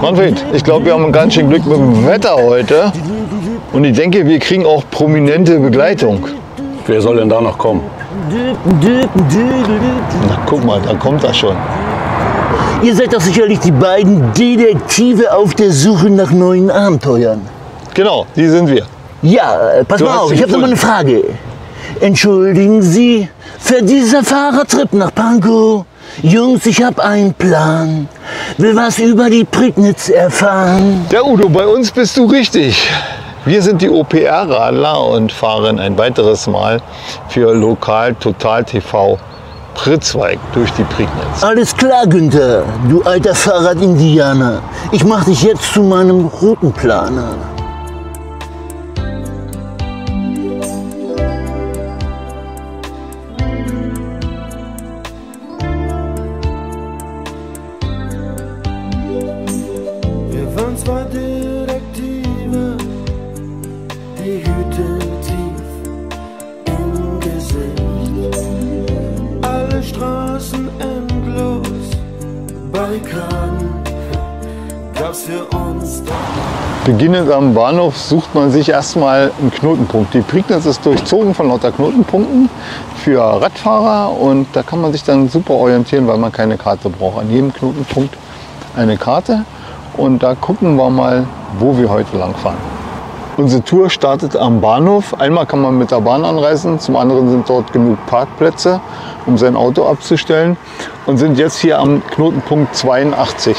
Manfred, ich glaube, wir haben ein ganz schön Glück mit dem Wetter heute. Und ich denke, wir kriegen auch prominente Begleitung. Wer soll denn da noch kommen? Na, guck mal, da kommt das schon. Ihr seid doch sicherlich die beiden Detektive auf der Suche nach neuen Abenteuern. Genau, die sind wir. Ja, äh, pass Du mal hast auf, sie ich habe noch mal eine Frage. Entschuldigen Sie für dieser Fahrradtrip nach Pankow? Jungs, ich habe einen Plan. Will was über die Prignitz erfahren. Ja, Udo, bei uns bist du richtig. Wir sind die OPR-Radler und fahren ein weiteres Mal für Lokal Total TV Pritzweig durch die Prignitz. Alles klar, Günther, du alter Fahrradindianer. Ich mach dich jetzt zu meinem Routenplaner. Barrikaden gab's für uns. Beginnend am Bahnhof sucht man sich erstmal einen Knotenpunkt. Die Prignitz ist durchzogen von lauter Knotenpunkten für Radfahrer und da kann man sich dann super orientieren, weil man keine Karte braucht. An jedem Knotenpunkt eine Karte und da gucken wir mal, wo wir heute lang fahren. Unsere Tour startet am Bahnhof. Einmal kann man mit der Bahn anreisen, zum anderen sind dort genug Parkplätze, um sein Auto abzustellen und sind jetzt hier am Knotenpunkt 82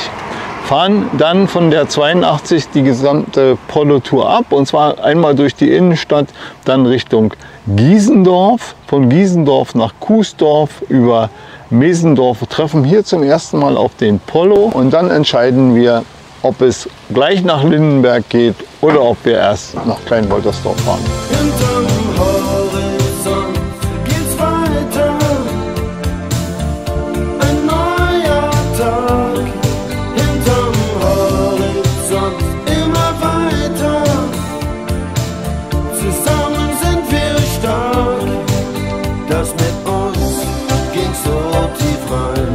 fahren dann von der 82 die gesamte Polo-Tour ab und zwar einmal durch die Innenstadt, dann Richtung Giesendorf, von Giesendorf nach Kuesdorf über Mesendorf, treffen hier zum ersten Mal auf den Polo und dann entscheiden wir, ob es gleich nach Lindenberg geht oder ob wir erst nach Kleinwoltersdorf fahren. Das mit uns ging so tief rein.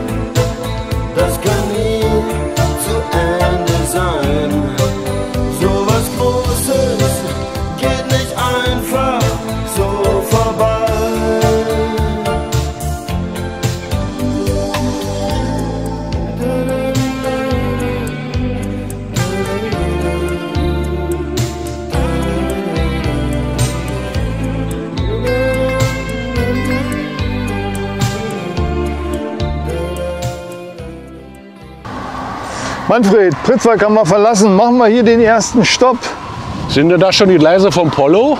Manfred, Pritzwalk haben wir verlassen. Machen wir hier den ersten Stopp. Sind denn da schon die Gleise vom Polo?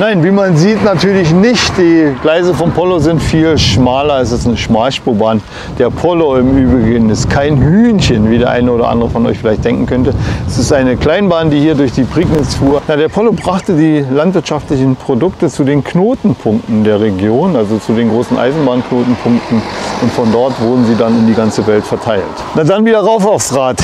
Nein, wie man sieht, natürlich nicht. Die Gleise vom Polo sind viel schmaler. Es ist eine Schmalspurbahn. Der Polo im Übrigen ist kein Hühnchen, wie der eine oder andere von euch vielleicht denken könnte. Es ist eine Kleinbahn, die hier durch die Prignitz fuhr. Ja, der Polo brachte die landwirtschaftlichen Produkte zu den Knotenpunkten der Region, also zu den großen Eisenbahnknotenpunkten. Und von dort wurden sie dann in die ganze Welt verteilt. Na dann wieder rauf aufs Rad.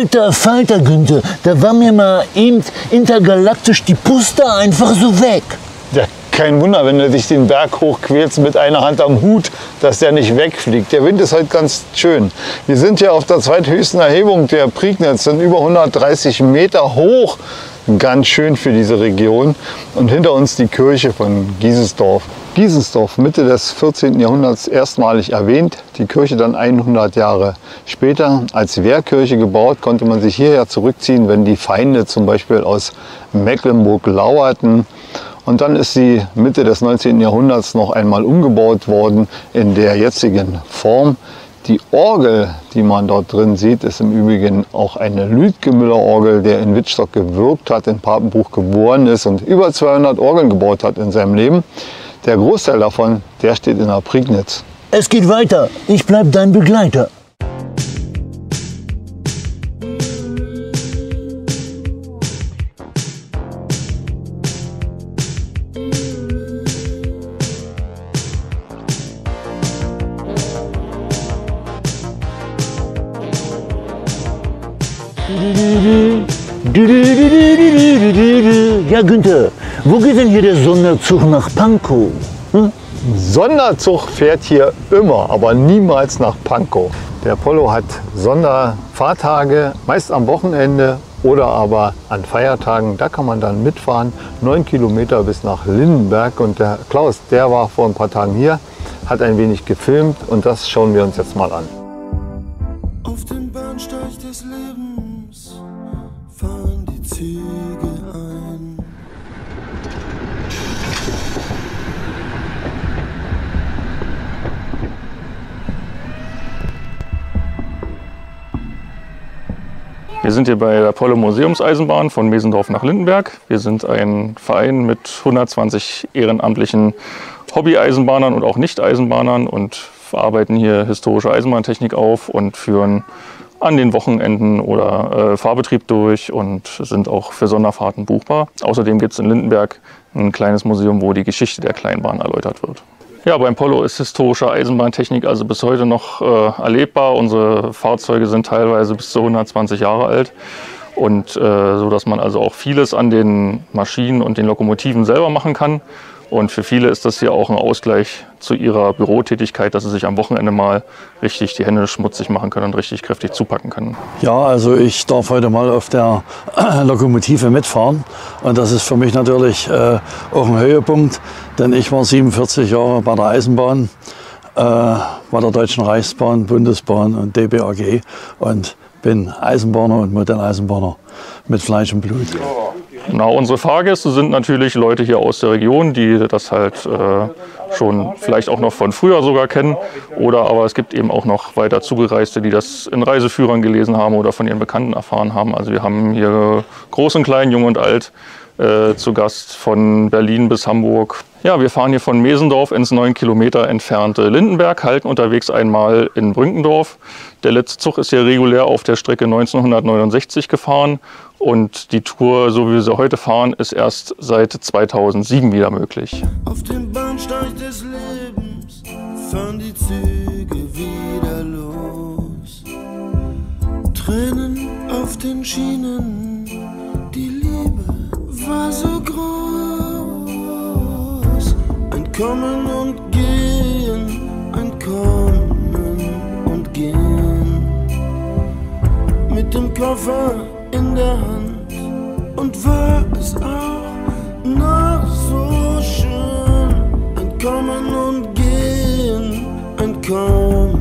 Alter Falter, Günther, da war mir mal eben intergalaktisch die Puste einfach so weg. Ja, kein Wunder, wenn du dich den Berg hochquälst mit einer Hand am Hut, dass der nicht wegfliegt. Der Wind ist heute ganz schön. Wir sind hier auf der zweithöchsten Erhebung der Prignitz, sind über 130 Meter hoch. Ganz schön für diese Region. Und hinter uns die Kirche von Giesensdorf. Giesensdorf, Mitte des 14. Jahrhunderts erstmalig erwähnt. Die Kirche dann 100 Jahre später als Wehrkirche gebaut, konnte man sich hierher zurückziehen, wenn die Feinde zum Beispiel aus Mecklenburg lauerten. Und dann ist sie Mitte des 19. Jahrhunderts noch einmal umgebaut worden in der jetzigen Form. Die Orgel, die man dort drin sieht, ist im Übrigen auch eine Lüdgemüller-Orgel, der in Wittstock gewirkt hat, in Papenbruch geboren ist und über 200 Orgeln gebaut hat in seinem Leben. Der Großteil davon, der steht in der Prignitz. Es geht weiter. Ich bleib dein Begleiter. Ja, Günther, wo geht denn hier der Sonderzug nach Pankow? Hm? Sonderzug fährt hier immer, aber niemals nach Pankow. Der Polo hat Sonderfahrtage, meist am Wochenende oder aber an Feiertagen. Da kann man dann mitfahren, neun Kilometer bis nach Lindenberg. Und der Klaus, der war vor ein paar Tagen hier, hat ein wenig gefilmt und das schauen wir uns jetzt mal an. Wir sind hier bei der Polle Museumseisenbahn von Mesendorf nach Lindenberg. Wir sind ein Verein mit 120 ehrenamtlichen Hobby-Eisenbahnern und auch Nicht-Eisenbahnern und arbeiten hier historische Eisenbahntechnik auf und führen an den Wochenenden oder äh, Fahrbetrieb durch und sind auch für Sonderfahrten buchbar. Außerdem gibt es in Lindenberg ein kleines Museum, wo die Geschichte der Kleinbahn erläutert wird. Ja, beim Polo ist historische Eisenbahntechnik also bis heute noch äh, erlebbar. Unsere Fahrzeuge sind teilweise bis zu 120 Jahre alt und äh, so, dass man also auch vieles an den Maschinen und den Lokomotiven selber machen kann. Und für viele ist das hier auch ein Ausgleich zu ihrer Bürotätigkeit, dass sie sich am Wochenende mal richtig die Hände schmutzig machen können und richtig kräftig zupacken können. Ja, also ich darf heute mal auf der Lokomotive mitfahren. Und das ist für mich natürlich äh, auch ein Höhepunkt, denn ich war 47 Jahre bei der Eisenbahn, äh, bei der Deutschen Reichsbahn, Bundesbahn und DBAG und bin Eisenbahner und Modelleisenbahner mit Fleisch und Blut. Na, unsere Fahrgäste sind natürlich Leute hier aus der Region, die das halt äh, schon vielleicht auch noch von früher sogar kennen. Oder aber es gibt eben auch noch weiter Zugereiste, die das in Reiseführern gelesen haben oder von ihren Bekannten erfahren haben. Also wir haben hier groß und klein, jung und alt äh, zu Gast von Berlin bis Hamburg. Ja, wir fahren hier von Mesendorf ins neun Kilometer entfernte Lindenberg, halten unterwegs einmal in Brünkendorf. Der letzte Zug ist hier regulär auf der Strecke 1969 gefahren und die Tour, so wie wir sie heute fahren, ist erst seit 2007 wieder möglich. Auf dem Bahnsteig des Lebens fahren die Züge wieder los. Tränen auf den Schienen, war so groß. Ein Kommen und Gehen, ein Kommen und Gehen. Mit dem Koffer in der Hand und war es auch noch so schön. Ein Kommen und Gehen, ein Kommen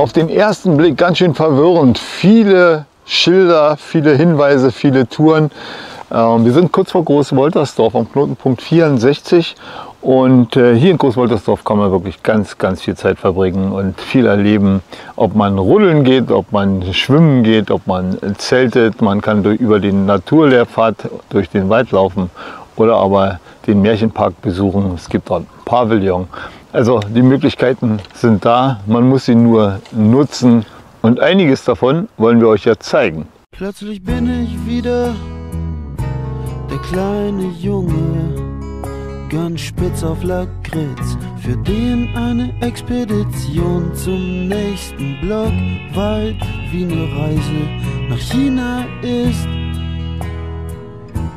Auf den ersten Blick ganz schön verwirrend. Viele Schilder, viele Hinweise, viele Touren. Ähm, wir sind kurz vor Großwoltersdorf am Knotenpunkt 64 und äh, hier in Großwoltersdorf kann man wirklich ganz, ganz viel Zeit verbringen und viel erleben. Ob man ruddeln geht, ob man schwimmen geht, ob man zeltet, man kann durch, über den Naturlehrpfad durch den Wald laufen oder aber den Märchenpark besuchen. Es gibt dort ein Pavillon. Also die Möglichkeiten sind da, man muss sie nur nutzen und einiges davon wollen wir euch jetzt zeigen. Plötzlich bin ich wieder der kleine Junge, ganz spitz auf Lakritz, für den eine Expedition zum nächsten Block weit wie eine Reise nach China ist.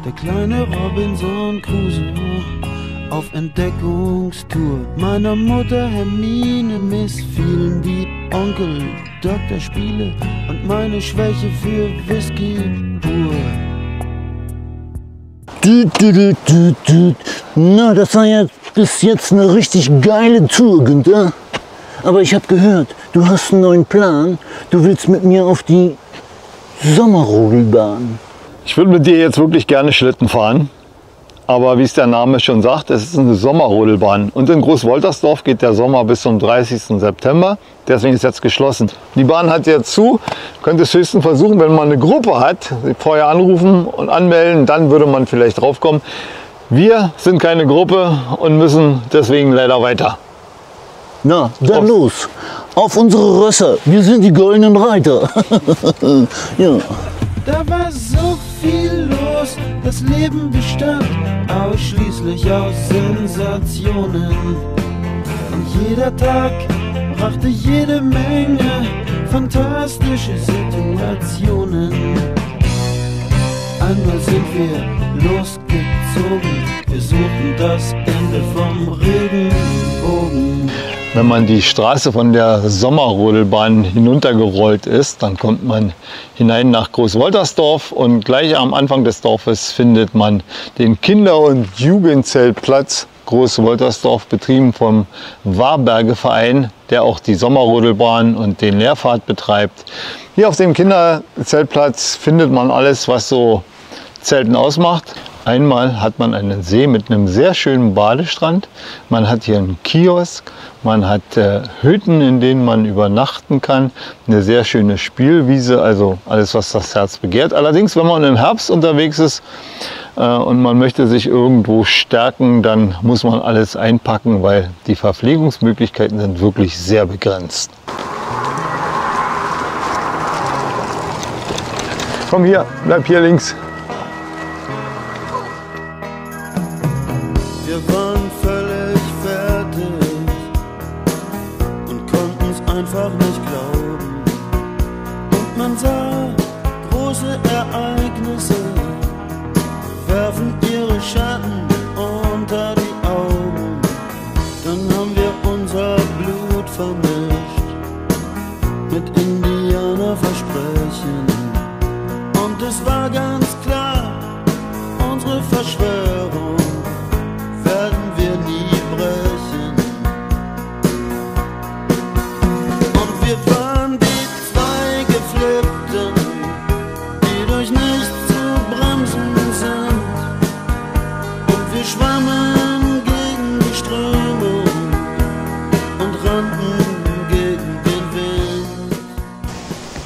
Der kleine Robinson Crusoe auf Entdeckungstour. Meiner Mutter Hermine missfielen die Onkel Dr. Spiele und meine Schwäche für Whisky pur. Du, du, du, du, du. Na, das war ja bis jetzt eine richtig geile Tour, Günther. Aber ich habe gehört, du hast einen neuen Plan. Du willst mit mir auf die Sommerrodelbahn. Ich würde mit dir jetzt wirklich gerne Schlitten fahren. Aber wie es der Name schon sagt, es ist eine Sommerrodelbahn. Und in Großwoltersdorf geht der Sommer bis zum 30. September. Deswegen ist jetzt geschlossen. Die Bahn hat jetzt zu. Könnt es höchstens versuchen, wenn man eine Gruppe hat, vorher anrufen und anmelden, dann würde man vielleicht draufkommen. Wir sind keine Gruppe und müssen deswegen leider weiter. Na, dann los. Auf unsere Rösser. Wir sind die goldenen Reiter. ja. Da war so viel los, das Leben bestand ausschließlich aus Sensationen. Und jeder Tag brachte jede Menge fantastische Situationen. Einmal sind wir losgezogen, wir suchten das Ende vom Regenbogen. Wenn man die Straße von der Sommerrodelbahn hinuntergerollt ist, dann kommt man hinein nach Großwoltersdorf und gleich am Anfang des Dorfes findet man den Kinder- und Jugendzeltplatz Großwoltersdorf, betrieben vom Warberge-Verein, der auch die Sommerrodelbahn und den Lehrpfad betreibt. Hier auf dem Kinderzeltplatz findet man alles, was so Zelten ausmacht. Einmal hat man einen See mit einem sehr schönen Badestrand. Man hat hier einen Kiosk. Man hat äh, Hütten, in denen man übernachten kann. Eine sehr schöne Spielwiese, also alles, was das Herz begehrt. Allerdings, wenn man im Herbst unterwegs ist äh, und man möchte sich irgendwo stärken, dann muss man alles einpacken, weil die Verpflegungsmöglichkeiten sind wirklich sehr begrenzt. Komm hier, bleib hier links. Einfach nicht glauben. Und man sah große Ereignisse werfen ihre Schatten unter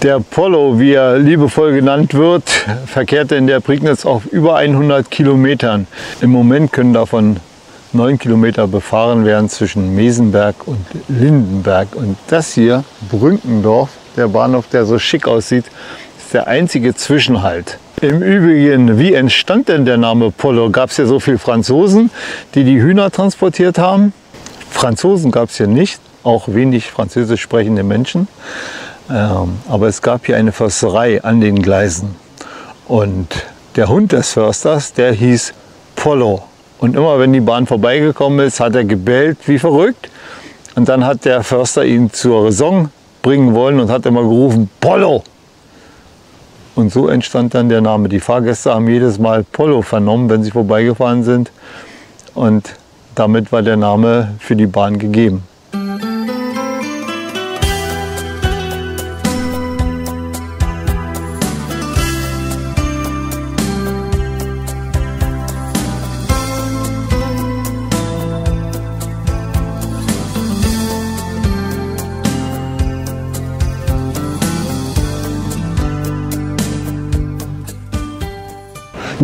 Der Polo, wie er liebevoll genannt wird, verkehrte in der Prignitz auf über 100 Kilometern. Im Moment können davon 9 Kilometer befahren werden zwischen Mesenberg und Lindenberg. Und das hier, Brünkendorf, der Bahnhof, der so schick aussieht, ist der einzige Zwischenhalt. Im Übrigen, wie entstand denn der Name Polo? Gab es ja so viele Franzosen, die die Hühner transportiert haben? Franzosen gab es hier nicht, auch wenig französisch sprechende Menschen. Ähm, aber es gab hier eine Försterei an den Gleisen. Und der Hund des Försters, der hieß Polo. Und immer wenn die Bahn vorbeigekommen ist, hat er gebellt wie verrückt. Und dann hat der Förster ihn zur Raison bringen wollen und hat immer gerufen, Polo! Und so entstand dann der Name. Die Fahrgäste haben jedes Mal Polo vernommen, wenn sie vorbeigefahren sind. Und damit war der Name für die Bahn gegeben.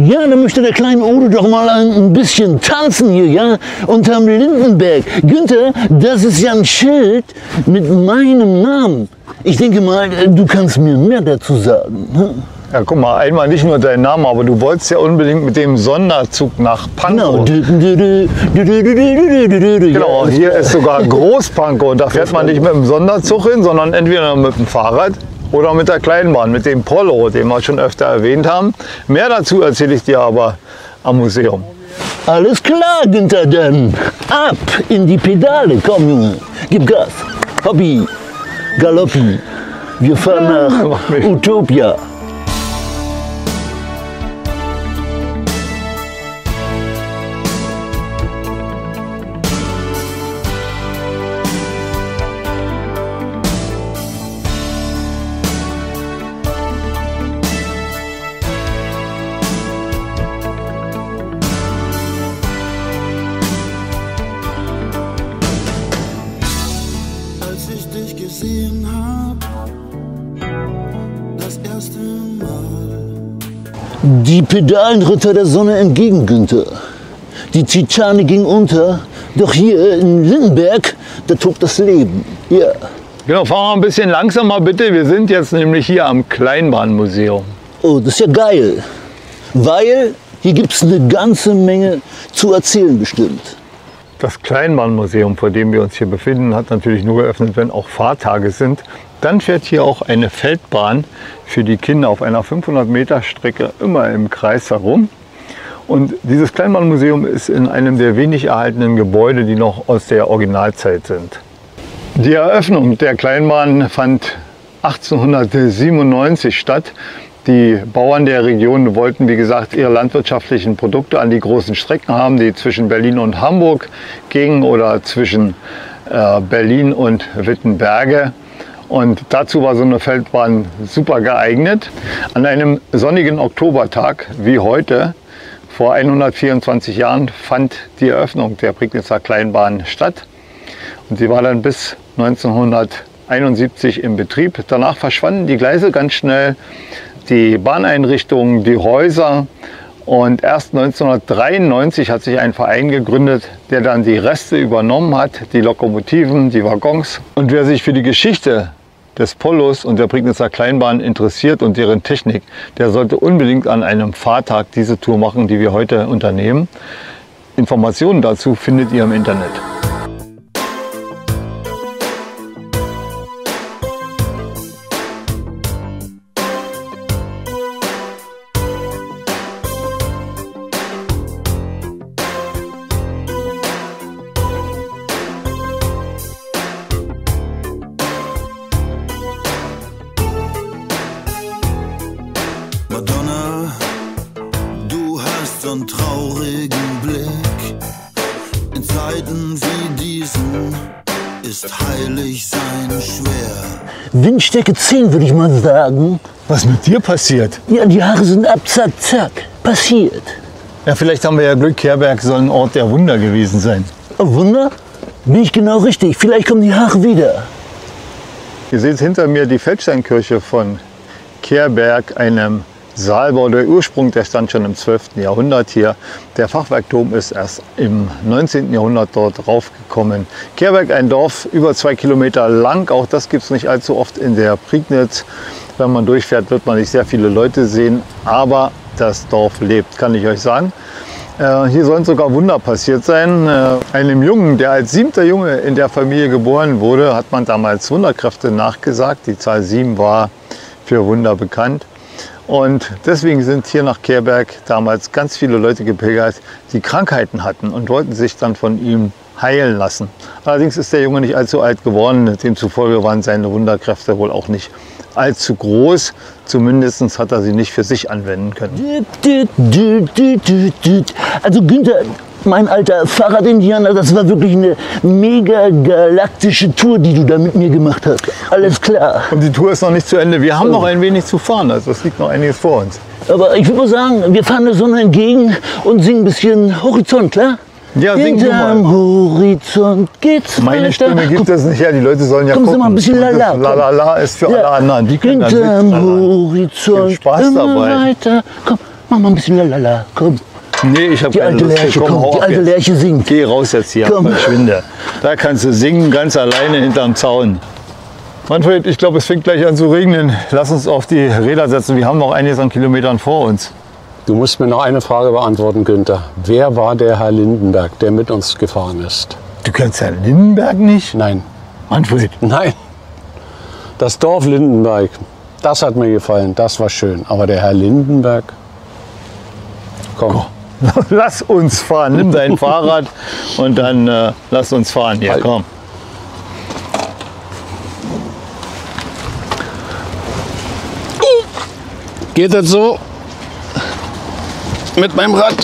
Ja, dann möchte der kleine Ode doch mal ein, bisschen tanzen hier, ja, unterm Lindenberg. Günther, das ist ja ein Schild mit meinem Namen. Ich denke mal, du kannst mir mehr dazu sagen. Ja, guck mal, einmal nicht nur dein Name, aber du wolltest ja unbedingt mit dem Sonderzug nach Pankow. Genau, genau hier ist sogar Großpankow und da fährt man nicht mit dem Sonderzug hin, sondern entweder mit dem Fahrrad oder mit der Kleinbahn, mit dem Polo, den wir schon öfter erwähnt haben. Mehr dazu erzähle ich dir aber am Museum. Alles klar, Günther, dann ab in die Pedale. Komm, Junge, gib Gas. Hobby, Galoppi. Wir fahren nach. Utopia. Die Pedalen Ritter der Sonne entgegen, Günther. Die Titane ging unter, doch hier in Lindenberg, da tobt das Leben. Ja. Genau, fahren wir ein bisschen langsamer bitte. Wir sind jetzt nämlich hier am Kleinbahnmuseum. Oh, das ist ja geil. Weil hier gibt es eine ganze Menge zu erzählen bestimmt. Das Kleinbahnmuseum, vor dem wir uns hier befinden, hat natürlich nur geöffnet, wenn auch Fahrtage sind. Dann fährt hier auch eine Feldbahn für die Kinder auf einer 500 Meter Strecke immer im Kreis herum. Und dieses Kleinbahnmuseum ist in einem der wenig erhaltenen Gebäude, die noch aus der Originalzeit sind. Die Eröffnung der Kleinbahn fand 1897 statt. Die Bauern der Region wollten, wie gesagt, ihre landwirtschaftlichen Produkte an die großen Strecken haben, die zwischen Berlin und Hamburg gingen oder zwischen äh, Berlin und Wittenberge. Und dazu war so eine Feldbahn super geeignet. An einem sonnigen Oktobertag wie heute, vor 124 Jahren, fand die Eröffnung der Prignitzer Kleinbahn statt. Und sie war dann bis 1971 im Betrieb. Danach verschwanden die Gleise ganz schnell die Bahneinrichtungen, die Häuser. Und erst 1993 hat sich ein Verein gegründet, der dann die Reste übernommen hat, die Lokomotiven, die Waggons. Und wer sich für die Geschichte des Polos und der Prignitzer Kleinbahn interessiert und deren Technik, der sollte unbedingt an einem Fahrtag diese Tour machen, die wir heute unternehmen. Informationen dazu findet ihr im Internet. Windstärke 10 würde ich mal sagen. Was mit dir passiert? Ja, die Haare sind ab, zack, zack. Passiert. Ja, vielleicht haben wir ja Glück, Kerberg soll ein Ort der Wunder gewesen sein. Oh, Wunder? Bin ich genau richtig. Vielleicht kommen die Haare wieder. Ihr seht hinter mir die Feldsteinkirche von Kehrberg, einem Saalbau. Der Ursprung, der stand schon im 12. Jahrhundert hier. Der Fachwerkdom ist erst im 19. Jahrhundert dort raufgekommen. Kehrberg, ein Dorf über zwei Kilometer lang. Auch das gibt es nicht allzu oft in der Prignitz. Wenn man durchfährt, wird man nicht sehr viele Leute sehen. Aber das Dorf lebt, kann ich euch sagen. Äh, Hier sollen sogar Wunder passiert sein. Äh, Einem Jungen, der als siebter Junge in der Familie geboren wurde, hat man damals Wunderkräfte nachgesagt. Die Zahl sieben war für Wunder bekannt. Und deswegen sind hier nach Kehrberg damals ganz viele Leute gepilgert, die Krankheiten hatten und wollten sich dann von ihm heilen lassen. Allerdings ist der Junge nicht allzu alt geworden, demzufolge waren seine Wunderkräfte wohl auch nicht allzu groß. Zumindest hat er sie nicht für sich anwenden können. Also Günther, mein alter Fahrradindianer, das war wirklich eine mega galaktische Tour, die du da mit mir gemacht hast. Alles klar. Und die Tour ist noch nicht zu Ende. Wir haben noch ein wenig zu fahren, also es liegt noch einiges vor uns. Aber ich würde mal sagen, wir fahren der Sonne entgegen und singen ein bisschen Horizont, klar? Ja, sing du mal. Horizont geht's Meine weiter. Stimme gibt es nicht her, die Leute sollen ja Komm, gucken. mal ein bisschen Lala, komm. Lalala ist für alle anderen. Die können dann Hinterm mittrallern. Horizont Viel Spaß dabei. weiter. Komm, mach mal ein bisschen lalala, komm. Nee, ich habe Die alte Lerche, komm, die alte Lerche singt. Geh raus jetzt hier, Komm. verschwinde. Da kannst du singen, ganz alleine hinterm Zaun. Manfred, ich glaube, es fängt gleich an zu regnen. Lass uns auf die Räder setzen. Wir haben noch einiges an Kilometern vor uns. Du musst mir noch eine Frage beantworten, Günther. Wer war der Herr Lindenberg, der mit uns gefahren ist? Du kennst Herrn Lindenberg nicht? Nein. Manfred, Nein. Das Dorf Lindenberg, das hat mir gefallen, das war schön. Aber der Herr Lindenberg, komm, lass uns fahren. Nimm dein Fahrrad und dann äh, lass uns fahren. Ja, Halt. komm. geht das so? Mit meinem Rad?